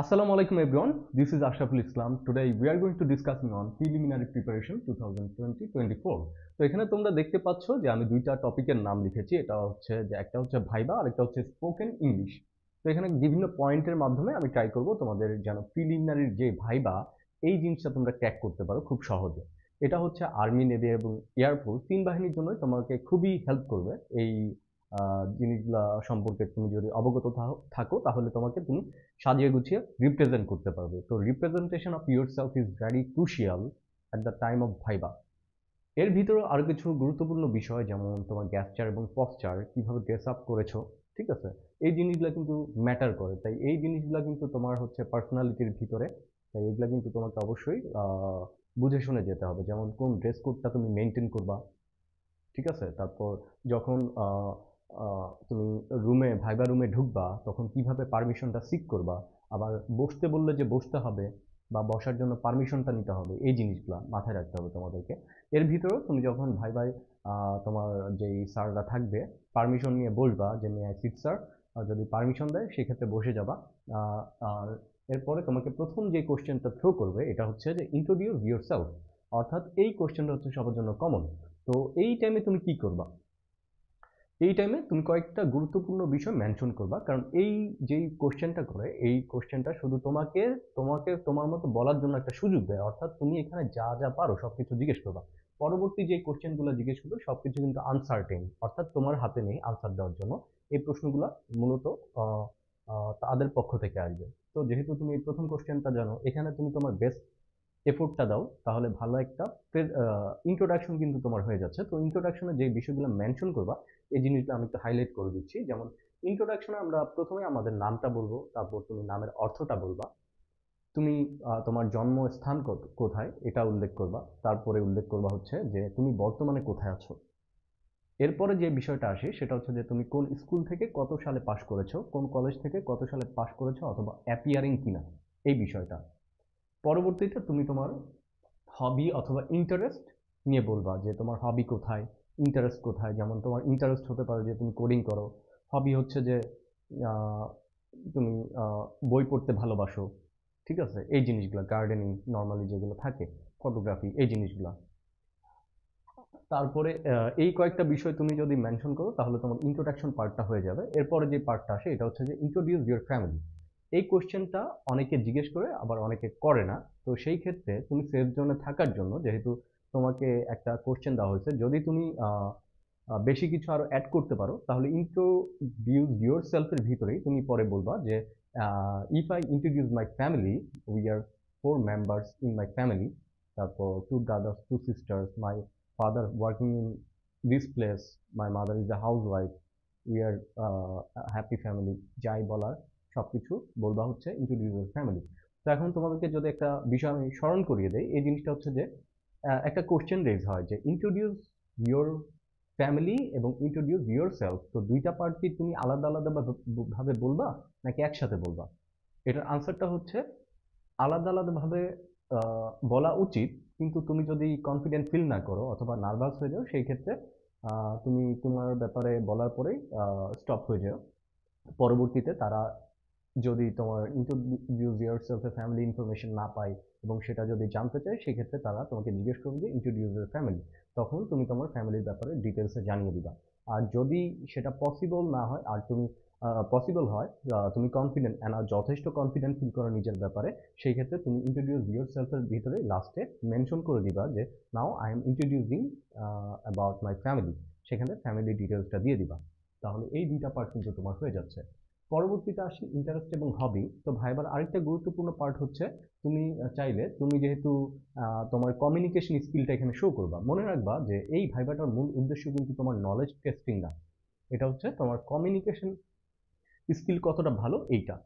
Assalamu alaikum everyone. This is Ashraful Islam. Today we are going to discussing on preliminary preparation 2020-24. তো এখানে তোমরা দেখতে পাচ্ছ যে আমি দুইটা টপিকের নাম লিখেছি, এটা হচ্ছে যে একটা হচ্ছে ভাইবা আর একটা হচ্ছে স্পোকেন ইংলিশ তো এখানে বিভিন্ন পয়েন্টের মাধ্যমে আমি ট্রাই করব তোমাদের যেন প্রিলিমিনারির যে ভাইবা, এই জিনিসটা তোমরা ট্যাগ করতে পারো খুব সহজে এটা হচ্ছে আর্মি নেভি এবং এয়ারফোর্স তিন বাহিনীর জন্য তোমাকে খুবই হেল্প করবে এই জিনিসগুলা সম্পর্কে তুমি যদি অবগত থাকো, তাহলে তোমাকে তুমি সাজিয়ে গুছিয়ে রিপ্রেজেন্ট করতে পারবে। তো representation of yourself is very crucial at the time of viva. এর ভিতরে আরও কিছু গুরুত্বপূর্ণ বিষয়, যেমন তোমার গ্যাসচার এবং পশ্চার কীভাবে ড্রেস আপ করেছ, ঠিক আছে? এই জিনিসগুলো কিন্তু ম্যাটার করে। তাই এই জিনিসগুলো কিন্তু তোমার হচ্ছে পার্সোনালিটির ভিতরে, তাই এগুলো কিন্তু তোমাকে অবশ্যই বুঝে শুনে যেতে হবে। যেমন কোন ড্রেস কোডটা তুমি মেনটেন করবা, ঠিক আছে? তারপর যখন তুমি রুমে ভাইবা রুমে ঢুকবা, তখন কীভাবে পারমিশনটা সিক করবা? আবার বসতে বললে যে বসতে হবে বা বসার জন্য পারমিশনটা নিতে হবে, এই জিনিসগুলো মাথায় রাখতে হবে তোমাদেরকে। এর ভিতরেও তুমি যখন ভাই ভাই তোমার যেই স্যাররা থাকবে পারমিশন নিয়ে বসবা যে মে আই সিট স্যার যদি পারমিশন দেয়, সেক্ষেত্রে বসে যাবা। আর এরপরে তোমাকে প্রথম যে কোশ্চেনটা থ্রো করবে, এটা হচ্ছে যে ইন্ট্রোডিউস ইউর সেলফ অর্থাৎ এই কোশ্চেনটা হচ্ছে সবার জন্য কমন তো এই টাইমে তুমি কি করবা? এই টাইমে তুমি কয়েকটা গুরুত্বপূর্ণ বিষয় মেনশন করবা। কারণ এই যেই কোশ্চেনটা করে, এই কোশ্চেনটা শুধু তোমাকে তোমাকে, তোমার মতো বলার জন্য একটা সুযোগ দেয়। অর্থাৎ তুমি এখানে যা যা পারো সব কিছু জিজ্ঞেস করবা। পরবর্তী যে কোশ্চেনগুলো জিজ্ঞেস করবে সব কিছু কিন্তু আনসার্টেন অর্থাৎ তোমার হাতে নেই আনসার দেওয়ার জন্য। এই প্রশ্নগুলো মূলত তাদের পক্ষ থেকে আসবে। তো যেহেতু তুমি এই প্রথম কোশ্চেনটা জানো, এখানে তুমি তোমার বেস্ট এফোর্টটা দাও, তাহলে ভালো একটা ইন্ট্রোডাকশন কিন্তু তোমার হয়ে যাচ্ছে। তো ইন্ট্রোডাকশনে যে বিষয়গুলো মেনশন করবা এই জিনিসটা আমি একটু হাইলাইট করে দিচ্ছি। যেমন ইন্ট্রোডাকশনে আমরা প্রথমে আমাদের নামটা বলব, তারপর তুমি নামের অর্থটা বলবা। তুমি তোমার জন্মস্থান কোথায়, এটা উল্লেখ করবা। তারপরে উল্লেখ করবা হচ্ছে যে তুমি বর্তমানে কোথায় আছো। এরপরে যে বিষয়টা আসে, সেটা হচ্ছে যে তুমি কোন স্কুল থেকে কত সালে পাশ করেছ, কোন কলেজ থেকে কত সালে পাশ করেছ অথবা অ্যাপিয়ারিং কিনা, এই বিষয়টা। পরবর্তীতে তুমি তোমার হবি অথবা ইন্টারেস্ট নিয়ে বলবা যে তোমার হবি কোথায় ইন্টারেস্ট কোথায়? যেমন তোমার ইন্টারেস্ট হতে পারে যে তুমি কোডিং করো। হবি হচ্ছে যে তুমি বই পড়তে ভালোবাসো। ঠিক আছে? এই জিনিসগুলো গার্ডেনিং নর্মালি যেগুলো থাকে ফটোগ্রাফি এই জিনিসগুলো। তারপরে এই কয়েকটা বিষয় তুমি যদি মেনশন করো, তাহলে তোমার ইন্ট্রোডাকশন পার্টটা হয়ে যাবে। এরপরে যে পার্টটা আসে, এটা হচ্ছে যে ইন্ট্রোডিউস ইউর ফ্যামিলি এই কোশ্চেনটা অনেকে জিজ্ঞেস করে, আবার অনেকে করে না। তো সেই ক্ষেত্রে তুমি সেফ জোনে থাকার জন্য, যেহেতু তোমাকে একটা কোশ্চেন দেওয়া হয়েছে। যদি তুমি বেশি কিছু আরও অ্যাড করতে পারো তাহলে ইন্ট্রোডিউস ইউর সেলফের ভিতরেই তুমি পরে বলবা যে if I introduce my family we are four members in my family তারপর two brothers two sisters my father working in place my mother is a housewife we are uh, a happy family যাই বলার সব কিছু বলবা হচ্ছে introduce family তো এখন তোমাদেরকে যদি একটা বিষয় আমি স্মরণ করিয়ে দেয় এই জিনিসটা হচ্ছে যে একটা কোশ্চেন রেজ হয় যে ইন্ট্রোডিউস ইউর ফ্যামিলি এবং ইন্ট্রোডিউস ইউর সেলফ তো দুইটা পার্ট কি তুমি আলাদা আলাদা ভাবে- বলবা নাকি একসাথে বলবা? এটার আনসারটা হচ্ছে আলাদা আলাদাভাবে বলা উচিত, কিন্তু তুমি যদি কনফিডেন্ট ফিল না করো অথবা নার্ভাস হয়ে যাও, সেই ক্ষেত্রে তুমি তোমার ব্যাপারে বলার পরেই স্টপ হয়ে যাও। পরবর্তীতে তারা যদি তোমার ইন্ট্রোডিউস ইয়ার সেলফে ফ্যামিলি ইনফরমেশন না পায় এবং সেটা যদি জানতে চায় সেক্ষেত্রে তারা তোমাকে জিজ্ঞেস করবে যে ইন্ট্রোডিউস ফ্যামিলি তখন তুমি তোমার ফ্যামিলির ব্যাপারে ডিটেলসে জানিয়ে দিবা। আর যদি সেটা পসিবল না হয়, আর তুমি পসিবল হয় তুমি কনফিডেন্ট অ্যান্ড যথেষ্ট কনফিডেন্ট ফিল করো নিজের ব্যাপারে সেই ক্ষেত্রে তুমি ইন্ট্রোডিউস ইউর সেলফের ভিতরে লাস্টে মেনশন করে দিবা যে now I am introducing about my family সেখানে ফ্যামিলি ডিটেলসটা দিয়ে দিবা। তাহলে এই দুইটা পার্ট কিন্তু তোমার হয়ে যাচ্ছে। পরবর্তীতে আসি ইন্টারেস্ট এবং হবি তো ভাইবার আরেকটা গুরুত্বপূর্ণ পার্ট হচ্ছে, তুমি চাইলে তুমি যেহেতু তোমার কমিউনিকেশন স্কিলটা এখানে শো করবা, মনে রাখবা যে এই ভাইবাটার মূল উদ্দেশ্য কিন্তু তোমার নলেজ টেস্টিং না। এটা হচ্ছে তোমার কমিউনিকেশন স্কিল কতটা ভালো এইটা।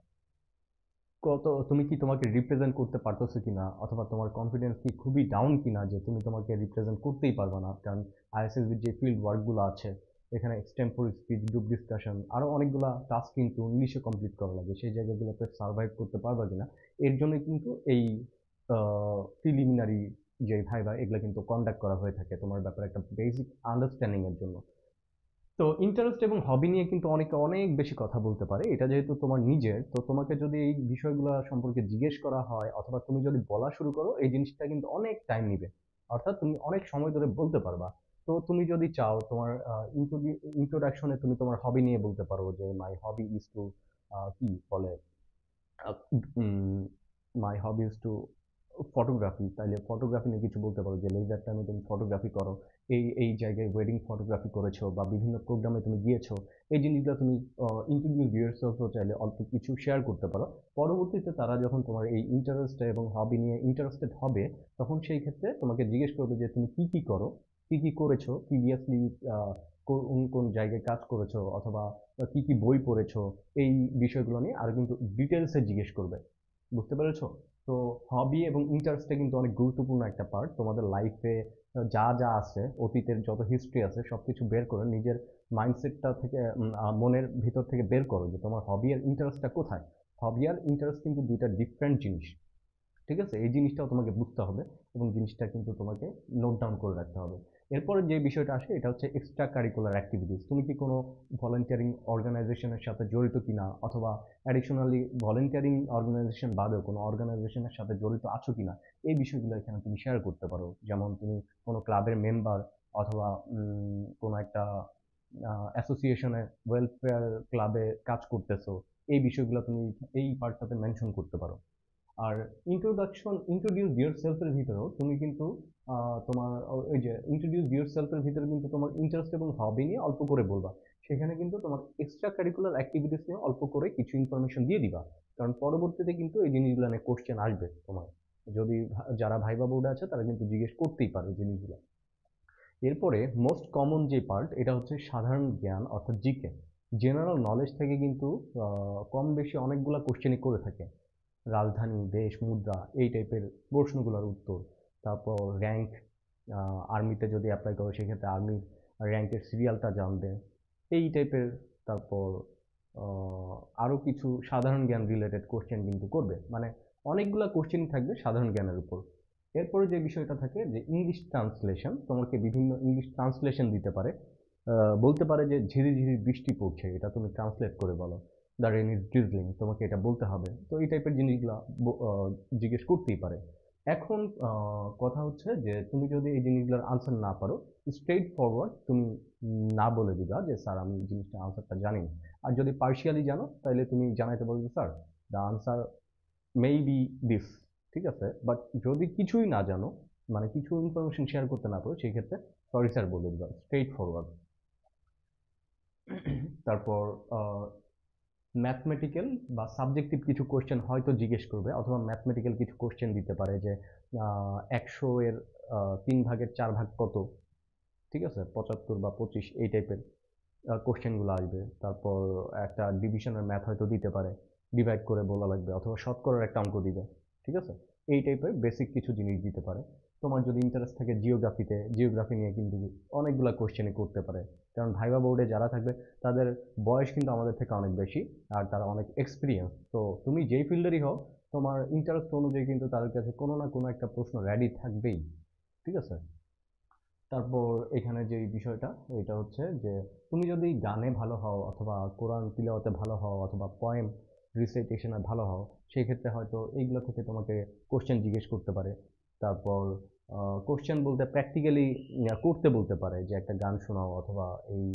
কত, তুমি কি তোমাকে রিপ্রেজেন্ট করতে পারতেছো কিনা, অথবা তোমার কনফিডেন্স কি খুবই ডাউন কিনা, যে তুমি তোমাকে রিপ্রেজেন্ট করতেই পারবে না। কারণ আইএসএসবির যে ফিল্ড ওয়ার্কগুলো আছে এখানে এক্সটেম্পোর স্পিচ গ্রুপ ডিসকাশন আরও অনেকগুলা টাস্ক কিন্তু ইংলিশে কমপ্লিট করা লাগে। সেই জায়গাগুলোতে সার্ভাইভ করতে পারবে কিনা, এর জন্য কিন্তু এই প্রিলিমিনারি যে ভাইবা এগুলো কিন্তু কন্ডাক্ট করা হয়ে থাকে তোমার ব্যাপারে একটা বেসিক আন্ডারস্ট্যান্ডিং এর জন্য। তো ইন্টারেস্ট এবং হবি নিয়ে কিন্তু অনেকে অনেক বেশি কথা বলতে পারে। এটা যেহেতু তোমার নিজের, তো তোমাকে যদি এই বিষয়গুলো সম্পর্কে জিজ্ঞেস করা হয় অথবা তুমি যদি বলা শুরু করো, এই জিনিসটা কিন্তু অনেক টাইম নিবে। অর্থাৎ তুমি অনেক সময় ধরে বলতে পারবা। তো তুমি যদি চাও তোমার ইন্ট্রোডাকশনে তুমি তোমার হবি নিয়ে বলতে পারো যে মাই হবি ইজ টু কি বলে my hobby is to photography তাহলে ফটোগ্রাফি নিয়ে কিছু বলতে পারো যে লেজার টাইমে তুমি ফটোগ্রাফি করো, এই এই জায়গায় ওয়েডিং ফটোগ্রাফি করেছ বা বিভিন্ন প্রোগ্রামে তুমি গিয়েছো, এই জিনিসগুলো তুমি ইন্ট্রোডিউস ইউরসেলফও চাইলে অল্প কিছু শেয়ার করতে পারো, পরবর্তীতে তারা যখন তোমার এই ইন্টারেস্ট এবং হবি নিয়ে ইন্টারেস্টেড হবে, তখন সেই ক্ষেত্রে তোমাকে জিজ্ঞেস করবে যে তুমি কি কি করো কি কি করেছ? প্রিভিয়াসলি কোন কোন জায়গায় কাজ করেছ? অথবা কি কি বই পড়েছো? এই বিষয়গুলো নিয়ে আর কিন্তু ডিটেলসে জিজ্ঞেস করবে। বুঝতে পেরেছ? তো হবি এবং ইন্টারেস্টটা কিন্তু অনেক গুরুত্বপূর্ণ একটা পার্ট তোমাদের লাইফে যা যা আছে, অতীতের যত হিস্ট্রি আছে সব কিছু বের করে নিজের মাইন্ডসেটটা থেকে মনের ভিতর থেকে বের করো যে তোমার হবি আর ইন্টারেস্টটা কোথায়? হবি আর ইন্টারেস্ট কিন্তু দুইটা ডিফারেন্ট জিনিস। ঠিক আছে? এই জিনিসটাও তোমাকে বুঝতে হবে এবং জিনিসটা কিন্তু তোমাকে নোট ডাউন করে রাখতে হবে। এরপরে যে বিষয়টা আসে, এটা হচ্ছে এক্সট্রা কারিকুলার অ্যাক্টিভিটিস তুমি কি কোনো ভলেন্টিয়ারিং অর্গানাইজেশনের সাথে জড়িত কিনা? অথবা অ্যাডিশনালি ভলেন্টিয়ারিং অর্গানাইজেশন বাদেও কোনো অর্গানাইজেশনের সাথে জড়িত আছো কিনা? এই বিষয়গুলো এখানে তুমি শেয়ার করতে পারো। যেমন তুমি কোনো ক্লাবের মেম্বার অথবা কোনো একটা অ্যাসোসিয়েশনে ওয়েলফেয়ার ক্লাবে কাজ করতেছো, এই বিষয়গুলো তুমি এই পার্টটাতে মেনশন করতে পারো। আর ইন্ট্রোডাকশন ইন্ট্রোডিউস ডিওর সেলফের ভিতরেও তুমি কিন্তু তোমার ওই যে ইন্ট্রোডিউস ডিওর সেলফের ভিতরে কিন্তু তোমার ইন্টারেস্ট এবং হবি নিয়ে অল্প করে বলবা। সেখানে কিন্তু তোমার এক্সট্রা কারিকুলার অ্যাক্টিভিটিস নিয়ে অল্প করে কিছু ইনফরমেশন দিয়ে দিবা। কারণ পরবর্তীতে কিন্তু এই জিনিসগুলো নিয়ে কোশ্চেন আসবে তোমার। যদি যারা ভাইবা বোর্ডে আছে তারা কিন্তু জিজ্ঞেস করতেই পারে এই জিনিসগুলো। এরপরে মোস্ট কমন যে পার্ট এটা হচ্ছে সাধারণ জ্ঞান, অর্থাৎ জিকে। জেনারেল নলেজ থেকে কিন্তু কম বেশি অনেকগুলো কোশ্চেনই করে থাকে। রাজধানী, দেশ, মুদ্রা এই টাইপের প্রশ্নগুলোর উত্তর। তারপর র্যাঙ্ক আর্মিতে যদি অ্যাপ্লাই করো, সেক্ষেত্রে আর্মির র্যাঙ্কের সিরিয়ালটা জানবে। এই টাইপের তারপর আরও কিছু সাধারণ জ্ঞান রিলেটেড কোশ্চেন কিন্তু করবে। মানে অনেকগুলো কোশ্চেন থাকবে সাধারণ জ্ঞানের উপর। এরপরে যে বিষয়টা থাকে যে ইংলিশ ট্রান্সলেশন তোমাকে বিভিন্ন ইংলিশ ট্রান্সলেশন দিতে পারে। বলতে পারে যে ঝিরি ঝিরি বৃষ্টি পড়ছে, এটা তুমি ট্রান্সলেট করে বলো। দ্য রেন ইজ ড্রিজলিং তোমাকে এটা বলতে হবে। তো এই টাইপের জিনিসগুলো জিজ্ঞেস করতেই পারে। এখন কথা হচ্ছে যে তুমি যদি এই জিনিসগুলোর আনসার না পারো স্ট্রেট ফরওয়ার্ড তুমি না বলে দিবা যে, স্যার, আমি জিনিসটা আনসারটা জানি আর যদি পার্শিয়ালি জানো তাহলে তুমি জানাইতে বলবে, sir the answer may be this ঠিক আছে? বাট যদি কিছুই না জানো মানে কিছু ইনফরমেশন শেয়ার করতে না পারো, সেই ক্ষেত্রে সরি স্যার, বলে দিবা স্ট্রেট ফরওয়ার্ড তারপর ম্যাথমেটিক্যাল বা সাবজেক্টিভ কিছু কোশ্চেন হয়তো জিজ্ঞেস করবে, অথবা ম্যাথমেটিক্যাল কিছু কোশ্চেন দিতে পারে যে একশো এর তিন ভাগের চার ভাগ কত? ঠিক আছে? পঁচাত্তর বা পঁচিশ, এই টাইপের কোশ্চেনগুলো আসবে। তারপর একটা ডিভিশনের ম্যাথ হয়তো দিতে পারে। ডিভাইড করে বলা লাগবে, অথবা শর্ট একটা অঙ্ক দিবে। ঠিক আছে? এই টাইপের বেসিক কিছু জিনিস দিতে পারে। তোমার যদি ইন্টারেস্ট থাকে জিওগ্রাফিতে জিওগ্রাফি নিয়ে কিন্তু অনেকগুলো কোশ্চেনই করতে পারে। কারণ ভাইবা বোর্ডে যারা থাকবে, তাদের বয়স কিন্তু আমাদের থেকে অনেক বেশি আর তারা অনেক এক্সপিরিয়েন্স তো তুমি যেই ফিল্ডেরই হও, তোমার ইন্টারেস্ট অনুযায়ী কিন্তু তাদের কাছে কোনো না কোনো একটা প্রশ্ন রেডি থাকবেই। ঠিক আছে? তারপর এখানে যে বিষয়টা, এটা হচ্ছে যে তুমি যদি গানে ভালো হও অথবা কোরআন তিলাওয়াতে ভালো হও অথবা পয়েম রিসাইটেশনে ভালো হও, সেই ক্ষেত্রে হয়তো এইগুলো থেকে তোমাকে কোশ্চেন জিজ্ঞেস করতে পারে। তারপর কোশ্চেন বলতে প্র্যাকটিক্যালি করতে বলতে পারে যে একটা গান শোনাও অথবা এই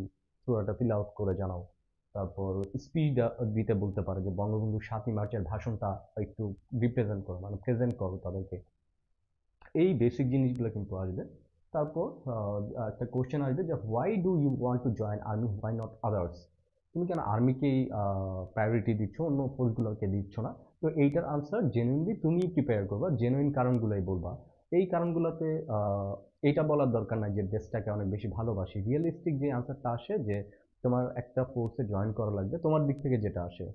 সুরাটা ফিল আউট করে জানাও। তারপর স্পিচ দিতে বলতে পারে যে বঙ্গবন্ধু সাতই মার্চের ভাষণটা একটু রিপ্রেজেন্ট করো মানে প্রেজেন্ট করো তাদেরকে। এই বেসিক জিনিসগুলো কিন্তু আসবে। তারপর একটা কোশ্চেন আসবে যে why do you want to join army why not others তুমি কেন আর্মিকেই প্রায়োরিটি দিচ্ছ, অন্য ফোর্সগুলোকে দিচ্ছ না? তো এইটার আনসার জেনুইনলি তুমি প্রিপেয়ার করবা জেনুইন কারণগুলোই বলবা। এই কারণগুলোতে এটা বলার দরকার নাই যে দেশটাকে অনেক বেশি ভালোবাসি। রিয়েলিস্টিক যে আনসারটা আসে যে তোমার একটা ফোর্সে জয়েন করা লাগবে, তোমার দিক থেকে যেটা আসে,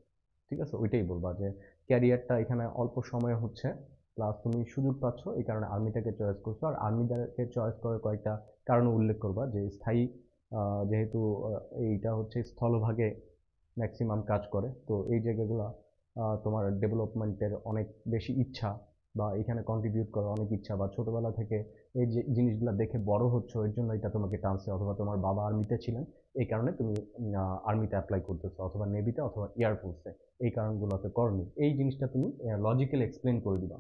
ঠিক আছে? ওইটাই বলবা যে ক্যারিয়ারটা এখানে অল্প সময়ে হচ্ছে প্লাস তুমি সুযোগ পাচ্ছ, এই কারণে আর্মিটাকে চয়েস করছ। আর আর্মিটাকে চয়েস করার কয়েকটা কারণ উল্লেখ করবা যে স্থায়ী যেহেতু এইটা হচ্ছে স্থলভাগে ম্যাক্সিমাম কাজ করে। তো এই জায়গাগুলো তোমার ডেভেলপমেন্টের অনেক বেশি ইচ্ছা বা এখানে কন্ট্রিবিউট করার অনেক ইচ্ছা বা ছোটবেলা থেকে এই যে জিনিসগুলো দেখে বড় হচ্ছ, এর জন্য এটা তোমাকে টানছে। অথবা তোমার বাবা আর্মিতে ছিলেন, এই কারণে তুমি আর্মিতে অ্যাপ্লাই করতেছো অথবা নেভিতে অথবা এয়ারফোর্সে এই কারণগুলোতে করনি। এই জিনিসটা তুমি লজিক্যালি এক্সপ্লেন করে দিবা।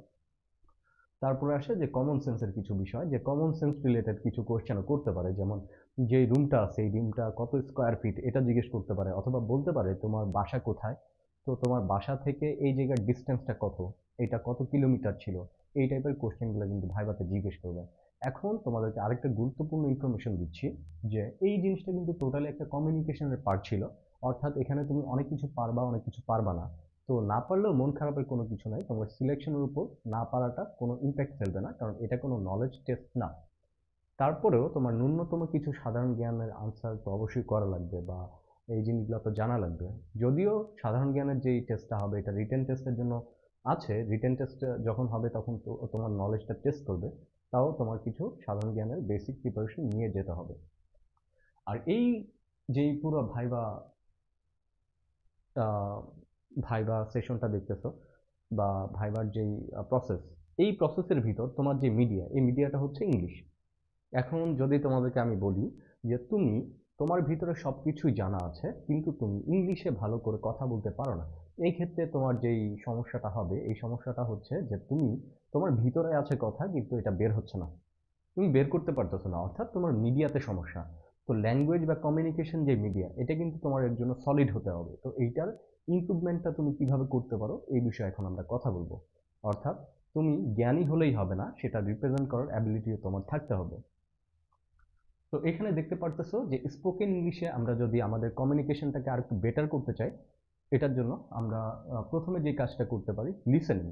তারপরে আসে যে কমন সেন্সের কিছু বিষয়, যে কমন সেন্স রিলেটেড কিছু কোয়েশ্চেনও করতে পারে। যেমন, যে রুমটা আছে, এই রুমটা কত স্কোয়ার ফিট এটা জিজ্ঞেস করতে পারে। অথবা বলতে পারে, তোমার বাসা কোথায়? তো তোমার বাসা থেকে এই জায়গার ডিস্টেন্সটা কত? এটা কত কিলোমিটার ছিল? এই টাইপের কোশ্চেনগুলো কিন্তু ভাইবাতে জিজ্ঞেস করবে। এখন তোমাদেরকে আরেকটা গুরুত্বপূর্ণ ইনফরমেশন দিচ্ছি যে এই জিনিসটা কিন্তু টোটালি একটা কমিউনিকেশনের পার্ট ছিল। অর্থাৎ এখানে তুমি অনেক কিছু পারবা, অনেক কিছু পারবা না। তো না পারলেও মন খারাপের কোনো কিছু নাই। তোমার সিলেকশনের উপর না পারাটা কোনো ইম্প্যাক্ট ফেলবে না, কারণ এটা কোনো নলেজ টেস্ট না। তারপরেও তোমার ন্যূনতম কিছু সাধারণ জ্ঞানের আনসার তো অবশ্যই করা লাগবে বা এই জিনিসগুলো তো জানা লাগবে। যদিও সাধারণ জ্ঞানের যেই টেস্টটা হবে, এটা রিটেন টেস্টের জন্য আছে। রিটেন টেস্ট যখন হবে তখন তো তোমার নলেজটা টেস্ট করবে, তাও তোমার কিছু সাধারণ জ্ঞানের বেসিক প্রিপারেশন নিয়ে যেতে হবে। আর এই যেই পুরো ভাইবা ভাইবা সেশনটা দেখতেছো বা ভাইবার যেই প্রসেস এই প্রসেসের ভিতর তোমার যে মিডিয়া এই মিডিয়াটা হচ্ছে ইংলিশ এখন যদি তোমাদেরকে আমি বলি যে তুমি তোমার ভিতরে সব কিছুই জানা আছে, কিন্তু তুমি ইংলিশে ভালো করে কথা বলতে পারো না। এই ক্ষেত্রে তোমার যেই সমস্যাটা হবে, এই সমস্যাটা হচ্ছে যে তুমি, তোমার ভিতরে আছে কথা, কিন্তু এটা বের হচ্ছে না। তুমি বের করতে পারতেছো না, অর্থাৎ তোমার মিডিয়াতে সমস্যা। তো ল্যাঙ্গুয়েজ বা কমিউনিকেশন যে মিডিয়া এটা কিন্তু তোমার এর জন্য সলিড হতে হবে। তো এইটার ইমপ্রুভমেন্টটা তুমি কীভাবে করতে পারো, এই বিষয়ে এখন আমরা কথা বলব। অর্থাৎ তুমি জ্ঞানী হলেই হবে না, সেটা রিপ্রেজেন্ট করার অ্যাবিলিটিও তোমার থাকতে হবে। তো এখানে দেখতে পারতেছো যে স্পোকেন ইংলিশে আমরা যদি আমাদের কমিউনিকেশনটাকে আর একটু বেটার করতে চাই, এটার জন্য আমরা প্রথমে যে কাজটা করতে পারি লিসেনিং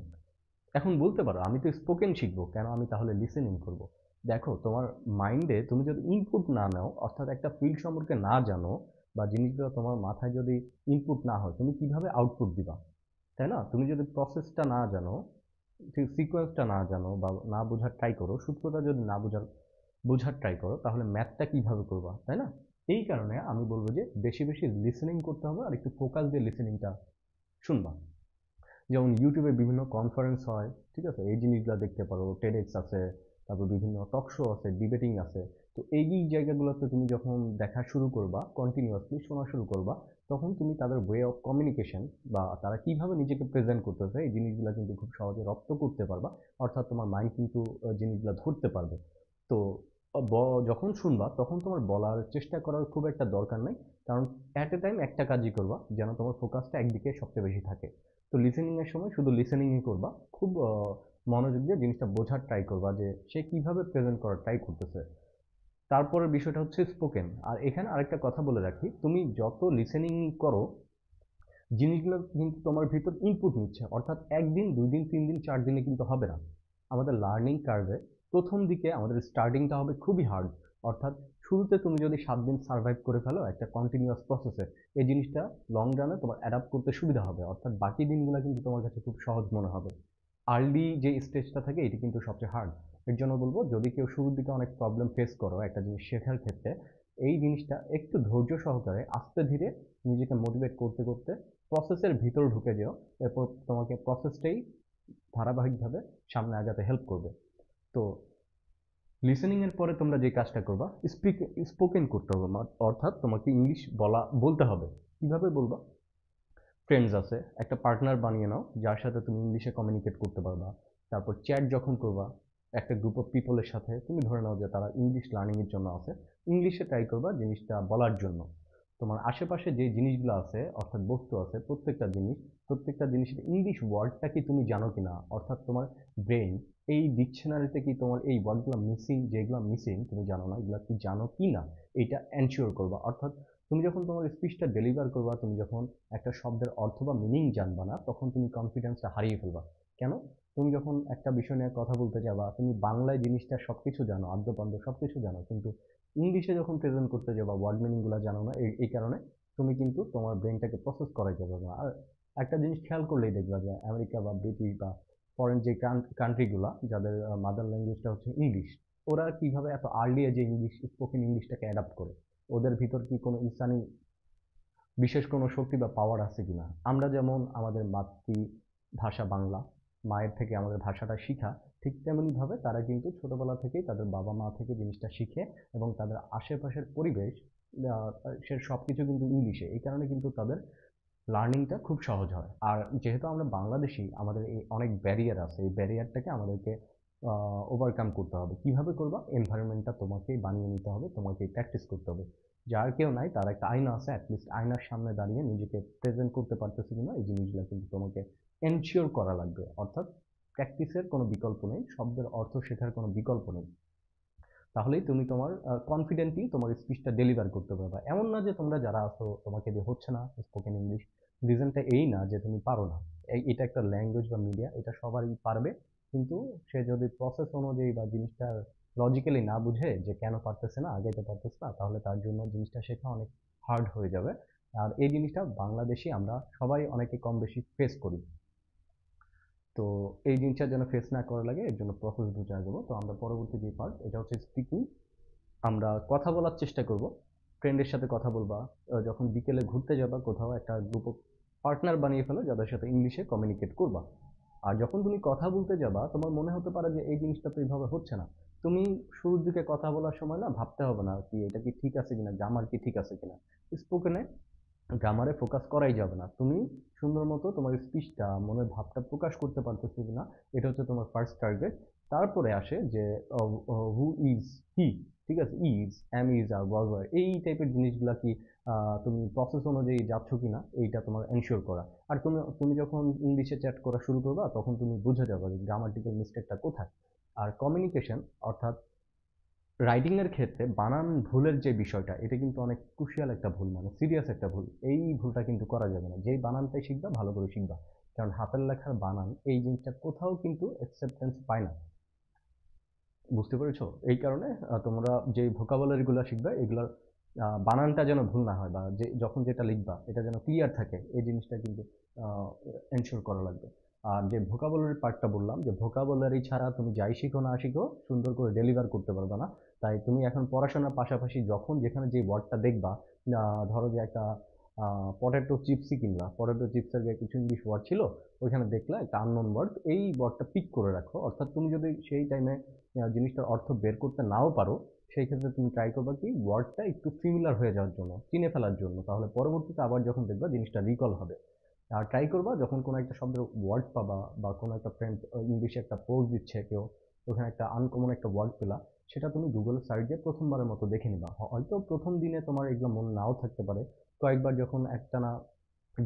এখন বলতে পারো, আমি তো স্পোকেন শিখব, কেন আমি তাহলে লিসেনিং করব? দেখো, তোমার মাইন্ডে তুমি যদি ইনপুট না নাও, অর্থাৎ একটা ফিল্ড সম্পর্কে না জানো, বা জিনিসগুলো তোমার মাথায় যদি ইনপুট না হয়, তুমি কীভাবে আউটপুট দিবা? তাই না? তুমি যদি প্রসেসটা না জানো সিকোয়েন্সটা না জানো, বা না বোঝার ট্রাই করো, সূত্রটা যদি না বোঝার বোঝার ট্রাই করো, তাহলে ম্যাথটা কীভাবে করবা, তাই না? এই কারণে আমি বলব যে বেশি বেশি লিসেনিং করতে হবে, আর একটু ফোকাস দিয়ে লিসেনিংটা শুনবা। যেমন ইউটিউবে বিভিন্ন কনফারেন্স হয়, ঠিক আছে? এই জিনিসগুলো দেখতে পারো টেডেক্স আছে, তারপর বিভিন্ন টক শো আছে ডিবেটিং আছে। তো এই জায়গাগুলোতে তুমি যখন দেখা শুরু করবা কন্টিনিউয়াসলি শোনা শুরু করবা, তখন তুমি তাদের ওয়ে অফ কমিউনিকেশন বা তারা কীভাবে নিজেকে প্রেজেন্ট করতেছে, এই জিনিসগুলো কিন্তু খুব সহজে রপ্ত করতে পারবা, অর্থাৎ তোমার মাইন্ড কিন্তু জিনিসগুলো ধরতে পারবে। তো যখন শুনবা, তখন তোমার বলার চেষ্টা করার খুব একটা দরকার নেই। কারণ অ্যাট এ টাইম একটা কাজই করবা, যেন তোমার ফোকাসটা একদিকে সবচেয়ে বেশি থাকে। তো লিসেনিংয়ের সময় শুধু লিসেনিংই করবা। খুব মনোযোগ দিয়ে জিনিসটা বোঝার ট্রাই করবা যে সে কীভাবে প্রেজেন্ট করার ট্রাই করতেছে। তারপরের বিষয়টা হচ্ছে স্পোকেন আর এখানে আরেকটা কথা বলে রাখি, তুমি যত লিসেনিং করো, জিনিসগুলো কিন্তু তোমার ভিতর ইনপুট নিচ্ছে। অর্থাৎ একদিন, দুই দিন, তিন দিন, চার দিনে কিন্তু হবে না। আমাদের লার্নিং কার্ভে প্রথম দিকে আমাদের স্টার্টিংটা হবে খুবই হার্ড অর্থাৎ শুরুতে তুমি যদি সাত দিন সার্ভাইভ করে ফেলো একটা কন্টিনিউয়াস প্রসেসে এই জিনিসটা লং রানে তোমার অ্যাডাপ্ট করতে সুবিধা হবে, অর্থাৎ বাকি দিনগুলো কিন্তু তোমার কাছে খুব সহজ মনে হবে। আর্লি যে স্টেজটা থাকে এটি কিন্তু সবচেয়ে হার্ড এর জন্য বলব যদি কেউ শুরুর দিকে অনেক প্রবলেম ফেস করো একটা জিনিস শেখার ক্ষেত্রে, এই জিনিসটা একটু ধৈর্য সহকারে আস্তে ধীরে নিজেকে মোটিভেট করতে করতে প্রসেসের ভিতর ঢুকে যেও, এরপর তোমাকে প্রসেসটাই ধারাবাহিকভাবে সামনে আগাতে হেল্প করবে। তো লিসেনিংয়ের পরে তোমরা যে কাজটা করবা স্পিক স্পোকেন করতে হবে। অর্থাৎ তোমাকে ইংলিশ বলা, বলতে হবে। কীভাবে বলবা? ফ্রেন্ডস আছে, একটা পার্টনার বানিয়ে নাও, যার সাথে তুমি ইংলিশে কমিউনিকেট করতে পারবা। তারপর চ্যাট যখন করবা, একটা গ্রুপ অফ পিপলের সাথে, তুমি ধরে নাও যে তারা ইংলিশ লার্নিংয়ের জন্য আছে। ইংলিশে ট্রাই করবা জিনিসটা বলার জন্য। তোমার আশেপাশে যে জিনিসগুলো আছে, অর্থাৎ বস্তু আছে, প্রত্যেকটা জিনিস, প্রত্যেকটা জিনিসের ইংলিশ ওয়ার্ডটা কি তুমি জানো কি না অর্থাৎ তোমার ব্রেন এই ডিকশনারিতে কি তোমার এই ওয়ার্ডগুলো মিসিং যেগুলো মিসিং তুমি জানো না, এগুলো কি জানো কি না এইটা এনশিওর করবা। অর্থাৎ তুমি যখন তোমার স্পিচটা ডেলিভার করবা, তুমি যখন একটা শব্দের অর্থ বা মিনিং জানবা না, তখন তুমি কনফিডেন্সটা হারিয়ে ফেলবা। কেন? তুমি যখন একটা বিষয় নিয়ে কথা বলতে যাবা, তুমি বাংলায় জিনিসটা সব কিছু জানো আদ্যপান্ত সব কিছু জানো, কিন্তু ইংলিশে যখন প্রেজেন্ট করতে যাবা ওয়ার্ড মিনিংগুলো জানো না, এই কারণে তুমি কিন্তু তোমার ব্রেনটাকে প্রসেস করাই যাবে না। আর একটা জিনিস খেয়াল করলেই দেখবা যে আমেরিকা বা ব্রিটিশ বা ফরেন যে কান্ট্রিগুলো যাদের মাদার ল্যাঙ্গুয়েজটা হচ্ছে ইংলিশ ওরা কীভাবে এত আর্লি যে ইংলিশ স্পোকেন ইংলিশটাকে অ্যাডাপ্ট করে? ওদের ভিতর কি কোনো ইনসানি বিশেষ কোনো শক্তি বা পাওয়ার আছে কিনা? আমরা যেমন আমাদের মাতৃভাষা বাংলা, মায়ের থেকে আমাদের ভাষাটা শিখা, ঠিক তেমনিভাবে তারা কিন্তু ছোটোবেলা থেকেই তাদের বাবা মা থেকে জিনিসটা শিখে এবং তাদের আশেপাশের পরিবেশ সে সব কিছু কিন্তু ইংলিশে এই কারণে কিন্তু তাদের লার্নিংটা খুব সহজ হয়। আর যেহেতু আমরা বাংলাদেশি, আমাদের এই অনেক ব্যারিয়ার আছে, এই ব্যারিয়ারটাকে আমাদেরকে ওভারকাম করতে হবে। কীভাবে করবা? এনভায়রনমেন্টটা তোমাকেই বানিয়ে নিতে হবে তোমাকেই প্র্যাকটিস করতে হবে। যার কেউ নাই, তার একটা আয়না আছে অ্যাটলিস্ট আয়নার সামনে দাঁড়িয়ে নিজেকে প্রেজেন্ট করতে পারতেছে কিনা, এই জিনিসগুলো কিন্তু তোমাকে এনশিওর করা লাগবে। অর্থাৎ প্র্যাকটিসের কোনো বিকল্প নেই, শব্দের অর্থ শেখার কোনো বিকল্প নেই। তাহলেই তুমি তোমার কনফিডেন্টলি তোমার স্পিচটা ডেলিভার করতে পারবে। এমন না যে তোমরা যারা আছো তোমাকে দিয়ে হচ্ছে না স্পোকেন ইংলিশ রিজনটা এই না যে তুমি পারো না। এটা একটা ল্যাঙ্গুয়েজ বা মিডিয়া এটা সবারই পারবে। কিন্তু সে যদি প্রসেস অনুযায়ী বা জিনিসটা লজিক্যালি না বুঝে যে কেন পারতেছে না আগাইতে পারতেছে না, তাহলে তার জন্য জিনিসটা শেখা অনেক হার্ড হয়ে যাবে। আর এই জিনিসটা বাংলাদেশি আমরা সবাই অনেকে কম বেশি ফেস করি। তো এই জিনিসটা যেন ফেস না করা লাগে, এর জন্য প্রসেস বুঝে আসব তো আমরা পরবর্তী যে পার্ট এটা হচ্ছে স্পিকিং আমরা কথা বলার চেষ্টা করব। ফ্রেন্ডের সাথে কথা বলবা যখন বিকেলে ঘুরতে যাবা, কোথাও একটা গ্রুপ পার্টনার বানিয়ে ফেলো, যাদের সাথে ইংলিশে কমিউনিকেট করবা। আর যখন তুমি কথা বলতে যাবা, তোমার মনে হতে পারে যে এই জিনিসটা তো এইভাবে হচ্ছে না। তুমি শুরুর দিকে কথা বলার সময় না, ভাবতে হবে না কি এটা কি ঠিক আছে কিনা গ্রামার কি ঠিক আছে কিনা। স্পোকেনে গ্রামারে ফোকাস করাই যাবে না। তুমি সুন্দর মতো তোমার স্পিচটা মনের ভাবটা প্রকাশ করতে পারতেছো কিনা, এটা হচ্ছে তোমার ফার্স্ট টার্গেট তারপরে আসে যে হু ইজ হি ঠিক আছে? Is am is are was এই টাইপের জিনিসগুলা কি তুমি প্রসেস অনুযায়ী যাচ্ছ কিনা, এইটা তোমার এনশিওর করা। আর তুমি তুমি যখন ইংলিশে চ্যাট করা শুরু করবা, তখন তুমি বুঝে যাবে যে গ্রামাটিক্যাল মিস্টেকটা কোথায়। আর কমিউনিকেশন অর্থাৎ রাইটিং এর ক্ষেত্রে বানান ভুলের যে বিষয়টা, এটা কিন্তু অনেক ক্রুশিয়াল একটা ভুল মানে সিরিয়াস একটা ভুল। এই ভুলটা কিন্তু করা যাবে না। যেই বানানটাই শিখবা, ভালো করে শিখবা। কারণ হাতের লেখার বানান, এই জিনিসটা কোথাও কিন্তু অ্যাকসেপ্টেন্স পায় না। বুঝতে পেরেছ? এই কারণে তোমরা যে ভোকাবুলারিগুলো শিখবে, এগুলোর বানানটা যেন ভুল না হয়, বা যে, যখন যেটা লিখবা, এটা যেন ক্লিয়ার থাকে, এই জিনিসটা কিন্তু এনশিওর করা লাগবে। আর যে ভোকাবুলারি পার্টটা বললাম, যে ভোকাবুলারি ছাড়া তুমি যাই শিখো না শিখো, সুন্দর করে ডেলিভার করতে পারবে না। তাই তুমি এখন পড়াশোনার পাশাপাশি যখন যেখানে যে ওয়ার্ডটা দেখবা ধরো যে একটা পটেটো চিপসই কিনলা পটেটো চিপসের যে কিছু ইংলিশ ওয়ার্ড ছিল, ওইখানে দেখলা একটা আননোন ওয়ার্ড এই ওয়ার্ডটা পিক করে রাখো। অর্থাৎ তুমি যদি সেই টাইমে জিনিসটার অর্থ বের করতে নাও পারো, সেই ক্ষেত্রে তুমি ট্রাই করবা কি ওয়ার্ডটা একটু সিমিলার হয়ে যাওয়ার জন্য চিনে ফেলার জন্য। তাহলে পরবর্তীতে আবার যখন দেখবা জিনিসটা রিকল হবে। আর ট্রাই করবা যখন কোনো একটা শব্দের ওয়ার্ড পাবা বা কোনো একটা ফ্রেন্ড ইংলিশে একটা পোজ দিচ্ছে কেউ, ওখানে একটা আনকমন একটা ওয়ার্ড পেলা সেটা তুমি গুগলে সার্চ দিয়ে প্রথমবারের মতো দেখে নিবা। হয়তো প্রথম দিনে তোমার এগুলো মন নাও থাকতে পারে। কয়েকবার যখন একটানা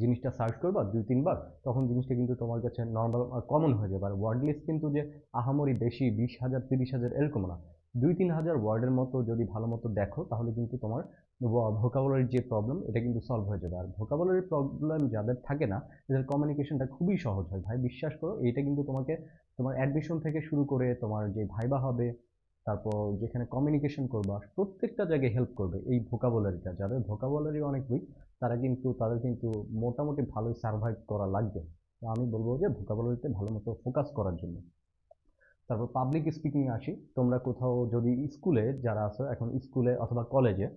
জিনিসটা সার্চ করবা, দুই, তিনবার, তখন জিনিসটা কিন্তু তোমার কাছে নর্মাল কমন হয়ে যাবে। আর ওয়ার্ড লিস্ট কিন্তু যে আহামরি বেশি, বিশ হাজার, তিরিশ হাজার এরকম না। দুই, তিন হাজার ওয়ার্ডের মতো যদি ভালো মতো দেখো, তাহলে কিন্তু তোমার ভোকাবুলারির যে প্রবলেম এটা কিন্তু সলভ হয়ে যাবে। আর ভোকাবুলারির প্রবলেম যাদের থাকে না, এদের কমিউনিকেশনটা খুবই সহজ হয়। ভাই, বিশ্বাস করো, এইটা কিন্তু তোমাকে তোমার অ্যাডমিশন থেকে শুরু করে তোমার যে ভাইবা হবে তারপর যেখানে কমিউনিকেশন করবা, প্রত্যেকটা জায়গায় হেল্প করবে এই ভোকাবুলারিটা যাদের ভোকাবুলারি অনেক উইক তারা কিন্তু, তাদের কিন্তু মোটামুটি ভালোই সার্ভাইভ করা লাগবে। তো আমি বলব যে ভোকাবুলারিতে ভালো মতো ফোকাস করার জন্য। তারপর পাবলিক স্পিকিং আসি। তোমরা কোথাও যদি স্কুলে যারা আছো, এখন স্কুলে অথবা কলেজে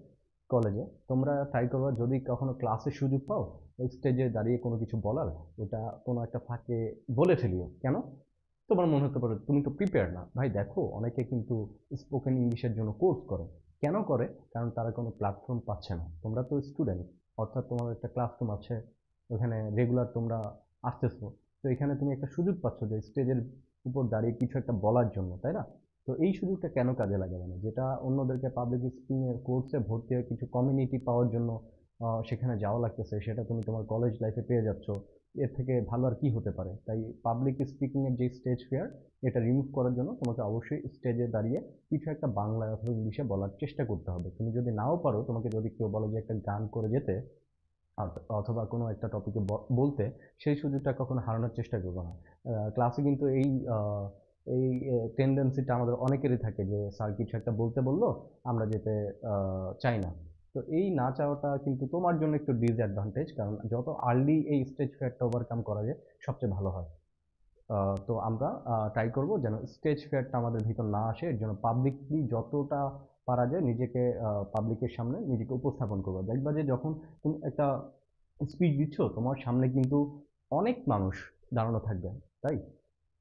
কলেজে তোমরা ট্রাই করবা যদি কখনো ক্লাসে সুযোগ পাও স্টেজে দাঁড়িয়ে কোনো কিছু বলার, ওটা কোনো একটা ফাঁকে বলে ফেলিও। কেন? তোমার মনে হতে পারে, তুমি তো প্রিপেয়ার না। ভাই, দেখো, অনেকে কিন্তু স্পোকেন ইংলিশের জন্য কোর্স করে। কেন করে? কারণ তারা কোনো প্ল্যাটফর্ম পাচ্ছে না। তোমরা তো স্টুডেন্ট অর্থাৎ তোমার একটা ক্লাসরুম আছে, ওখানে রেগুলার তোমরা আসতেছো। তো এখানে তুমি একটা সুযোগ পাচ্ছ যে স্টেজের উপর দাঁড়িয়ে কিছু একটা বলার জন্য, তাই না? তো এই সুযোগটা কেন কাজে লাগাবে না? যেটা অন্যদেরকে পাবলিক স্পিকিংয়ের কোর্সে ভর্তি হয়ে কিছু কমিউনিটি পাওয়ার জন্য সেখানে যাওয়া লাগতেছে, সেটা তুমি তোমার কলেজ লাইফে পেয়ে যাচ্ছ। এর থেকে ভালো আর কি হতে পারে। তাই পাবলিক স্পিকিংয়ের যে স্টেজ ফেয়ার এটা রিমুভ করার জন্য তোমাকে অবশ্যই স্টেজে দাঁড়িয়ে কিছু একটা বাংলায় অথবা ইংলিশে বলার চেষ্টা করতে হবে। তুমি যদি নাও পারো, তোমাকে যদি কেউ বলো যে একটা গান করে যেতে, অথ- অথবা কোনো একটা টপিকে বলতে, সেই সুযোগটা কখনো হারানোর চেষ্টা করব না। ক্লাসে কিন্তু এই এই টেন্ডেন্সিটা আমাদের অনেকেরই থাকে যে স্যার কিছু একটা বলতে বলল, আমরা যেতে চাই না। তো এই না চাওয়াটা কিন্তু তোমার জন্য একটু ডিসঅ্যাডভান্টেজ কারণ যত আর্লি এই স্টেজ ফেয়ারটা ওভারকাম করা যায়, সবচেয়ে ভালো হয়। তো আমরা ট্রাই করব যেন স্টেজ ফেয়ারটা আমাদের ভিতর না আসে, এর জন্য পাবলিকলি যতটা পারা যায় নিজেকে পাবলিকের সামনে নিজেকে উপস্থাপন করব। দেখবা যে যখন তুমি একটা স্পিচ দিচ্ছ, তোমার সামনে কিন্তু অনেক মানুষ দাঁড়ানো থাকবে, তাই?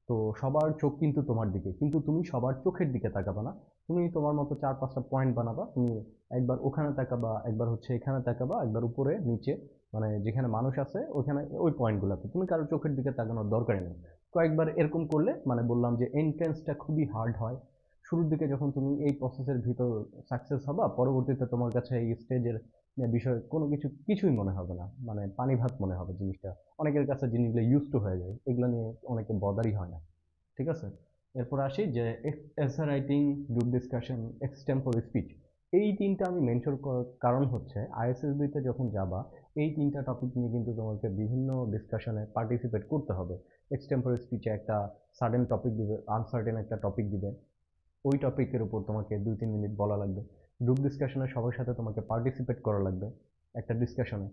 তো সবার চোখ কিন্তু তোমার দিকে, কিন্তু তুমি সবার চোখের দিকে তাকাবা না। তুমি তোমার মতো চার পাঁচটা পয়েন্ট বানাবা, তুমি একবার ওখানে তাকাবা, একবার হচ্ছে এখানে তাকাবা, একবার উপরে, নিচে মানে যেখানে মানুষ আছে, ওখানে ওই পয়েন্টগুলোতে তুমি কারও চোখের দিকে তাকানোর দরকারই নেই। কয়েকবার এরকম করলে মানে বললাম যে এন্ট্রেন্সটা খুবই হার্ড হয়। শুরুর দিকে যখন তুমি এই প্রসেসের ভিতর সাকসেস হবা, পরবর্তীতে তোমার কাছে এই স্টেজের বিষয়ে কোনো কিছু, কিছুই মনে হবে না। মানে পানি ভাত মনে হবে জিনিসটা। অনেকের কাছে জিনিসগুলো ইউজ টু হয়ে যায়। এগুলো নিয়ে অনেকে বদারই হয় না। ঠিক আছে? এরপর আসি যে এসে writing group discussion extempore speech এই তিনটা আমি মেনশন করার কারণ হচ্ছে আইএসএসবিতে যখন যাবা, এই তিনটা টপিক নিয়ে কিন্তু তোমাকে বিভিন্ন ডিসকাশনে পার্টিসিপেট করতে হবে। এক্সটেম্পোর স্পিচে একটা সাডেন টপিক দিবে আনসার্টেন একটা টপিক দিবে। ওই টপিকের উপর তোমাকে দুই তিন মিনিট বলা লাগবে। গ্রুপ ডিসকাশনে সবার সাথে তোমাকে পার্টিসিপেট করা লাগবে একটা ডিসকাশনে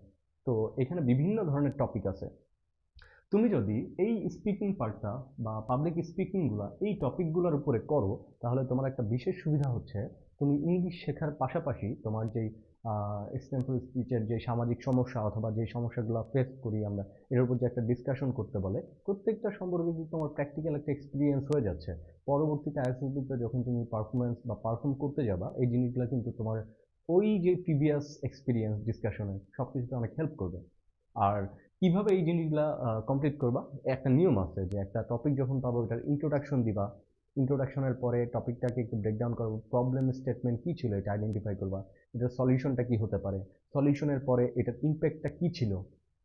তো এখানে বিভিন্ন ধরনের টপিক আছে। তুমি যদি এই স্পিকিং পার্টটা বা পাবলিক স্পিকিংগুলো এই টপিকগুলোর উপরে করো, তাহলে তোমার একটা বিশেষ সুবিধা হচ্ছে। তুমি ইংলিশ শেখার পাশাপাশি তোমার যেই এক্সটেম্পল স্পিচের যে সামাজিক সমস্যা অথবা যে সমস্যাগুলো ফেস করি আমরা, এর উপর যে একটা ডিসকাশন করতে বলে, প্রত্যেকটা সম্পর্কে কিন্তু তোমার প্র্যাকটিক্যাল একটা এক্সপিরিয়েন্স হয়ে যাচ্ছে, পরবর্তীতে আইএসএসবিতে যখন তুমি পারফরমেন্স বা পারফর্ম করতে যাবা, এই জিনিসগুলো কিন্তু তোমার ওই যে প্রিভিয়াস এক্সপিরিয়েন্স ডিসকাশনে সব কিছুতে অনেক হেল্প করবে। আর কীভাবে এই জিনিসগুলা কমপ্লিট করবা? একটা নিয়ম আছে যে একটা টপিক যখন পাবো, ওটার ইন্ট্রোডাকশন দিবা। ইন্ট্রোডাকশনের পরে টপিকটাকে একটু ব্রেকডাউন করব প্রবলেম স্টেটমেন্ট কী ছিল এটা আইডেন্টিফাই করবা। এটার সলিউশনটা কী হতে পারে? সলিউশনের পরে এটার ইম্প্যাক্টটা কী ছিল?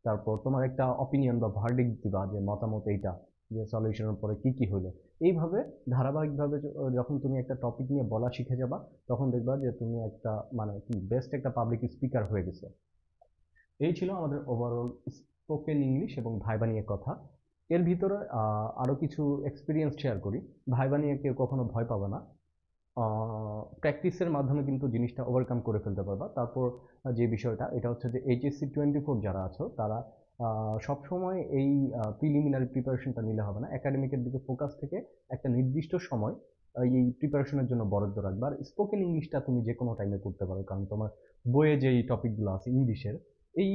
তারপর তোমার একটা অপিনিয়ন বা ভার্ডিক দিবা যে মতামত এইটা, যে সলিউশনের পরে কী কী হলো এইভাবে ধারাবাহিকভাবে যখন তুমি একটা টপিক নিয়ে বলা শিখে যাবা, তখন দেখবা যে তুমি একটা মানে কি বেস্ট একটা পাবলিক স্পিকার হয়ে গেছে। এই ছিল আমাদের ওভারঅল স্পোকেন ইংলিশ এবং ভাইবা নিয়ে কথা। এর ভিতরে আরও কিছু এক্সপিরিয়েন্স শেয়ার করি। ভাইবা নিয়ে কেউ কখনো ভয় পাবে না। প্র্যাকটিসের মাধ্যমে কিন্তু জিনিসটা ওভারকাম করে ফেলতে পারবা। তারপর যে বিষয়টা, এটা হচ্ছে যে এইচএসসি টোয়েন্টি ফোর যারা আছো, তারা সবসময় এই প্রিলিমিনারি প্রিপারেশনটা নিলে হবে না। একাডেমিকের দিকে ফোকাস থেকে একটা নির্দিষ্ট সময় এই প্রিপারেশনের জন্য বরাদ্দ রাখবা। আর স্পোকেন ইংলিশটা তুমি যে কোনো টাইমে করতে পারো। কারণ তোমার বইয়ে যেই টপিকগুলো আছে ইংলিশের এই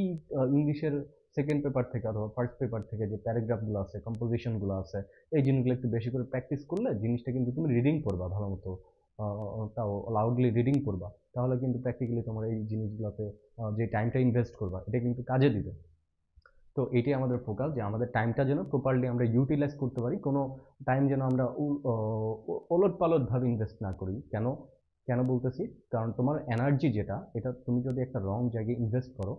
ইংলিশের সেকেন্ড পেপার থেকে অথবা ফার্স্ট পেপার থেকে যে প্যারাগ্রাফগুলো আছে কম্পোজিশনগুলো আছে, এই জিনিসগুলো একটু বেশি করে প্র্যাকটিস করলে জিনিসটা কিন্তু তুমি রিডিং করবা ভালো মতো তাও লাউডলি রিডিং করবা তাহলে কিন্তু প্র্যাকটিক্যালি তোমার এই জিনিসগুলোতে যে টাইমটা ইনভেস্ট করবা, এটা কিন্তু কাজে দিবে। তো এটাই আমাদের ফোকাস যে আমাদের টাইমটা যেন প্রপারলি আমরা ইউটিলাইজ করতে পারি। কোনো টাইম যেন আমরা ওলট পালটভাবে ইনভেস্ট না করি। কেন? কেন বলতেছি? কারণ তোমার এনার্জি যেটা, এটা তুমি যদি একটা রং জায়গায় ইনভেস্ট করো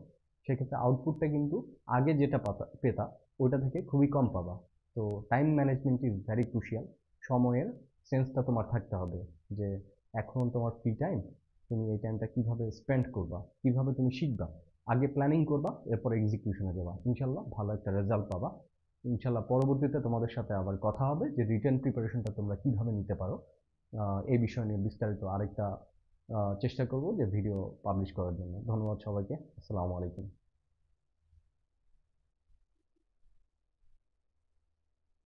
সেক্ষেত্রে আউটপুটটা কিন্তু আগে যেটা পাতা, পেতা, ওইটা থেকে খুবই কম পাবা। তো time management is very crucial সময়ের সেন্সটা তোমার থাকতে হবে যে এখন তোমার ফ্রি টাইম তুমি এই টাইমটা কীভাবে স্পেন্ড করবা, কীভাবে তুমি শিখবা। আগে প্ল্যানিং করবা, এরপর এক্সিকিউশনে যাবা। ইনশাল্লাহ ভালো একটা রেজাল্ট পাবা। ইনশাল্লাহ পরবর্তীতে তোমাদের সাথে আবার কথা হবে যে রিটার্ন প্রিপারেশনটা তোমরা কীভাবে নিতে পারো। এই বিষয় নিয়ে বিস্তারিত আরেকটা চেষ্টা করব যে ভিডিও পাবলিশ করার জন্য। ধন্যবাদ সবাইকে। আসসালামু আলাইকুম।